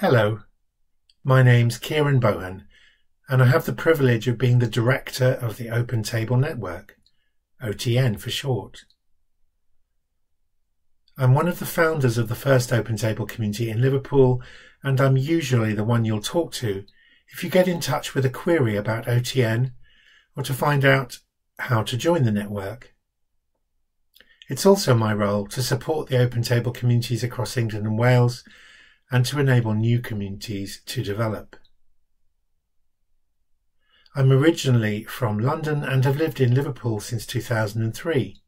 Hello, my name's Kieran Bohan, and I have the privilege of being the director of the Open Table Network, OTN for short. I'm one of the founders of the first Open Table community in Liverpool, and I'm usually the one you'll talk to if you get in touch with a query about OTN or to find out how to join the network. It's also my role to support the open table communities across England and Wales and to enable new communities to develop. I'm originally from London and have lived in Liverpool since 2003.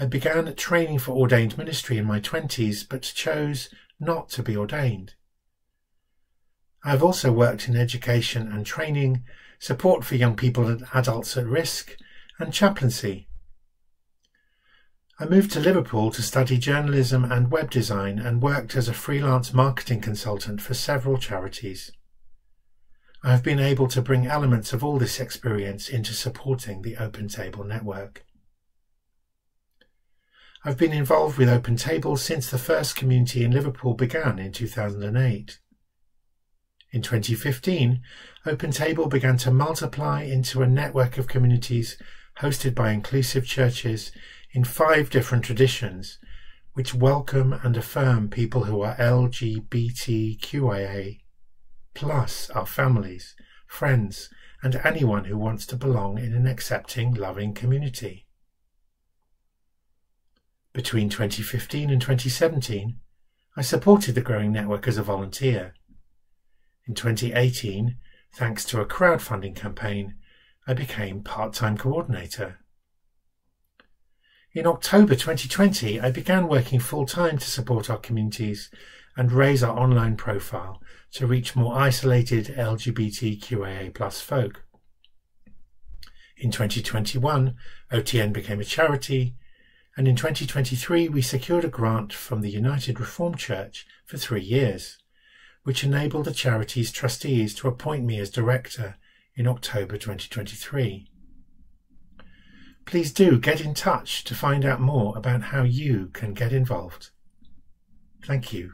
I began training for ordained ministry in my 20s but chose not to be ordained. I have also worked in education and training, support for young people and adults at risk, and chaplaincy I moved to Liverpool to study journalism and web design and worked as a freelance marketing consultant for several charities. I have been able to bring elements of all this experience into supporting the Open Table network. I've been involved with Open Table since the first community in Liverpool began in 2008. In 2015, Open Table began to multiply into a network of communities hosted by inclusive churches in five different traditions which welcome and affirm people who are LGBTQIA plus our families, friends, and anyone who wants to belong in an accepting, loving community. Between 2015 and 2017, I supported the growing network as a volunteer. In 2018, thanks to a crowdfunding campaign, I became part-time coordinator. In October 2020, I began working full time to support our communities and raise our online profile to reach more isolated LGBTQIA plus folk. In 2021, OTN became a charity, and in 2023 we secured a grant from the United Reformed Church for three years, which enabled the charity's trustees to appoint me as director in October 2023 please do get in touch to find out more about how you can get involved. Thank you.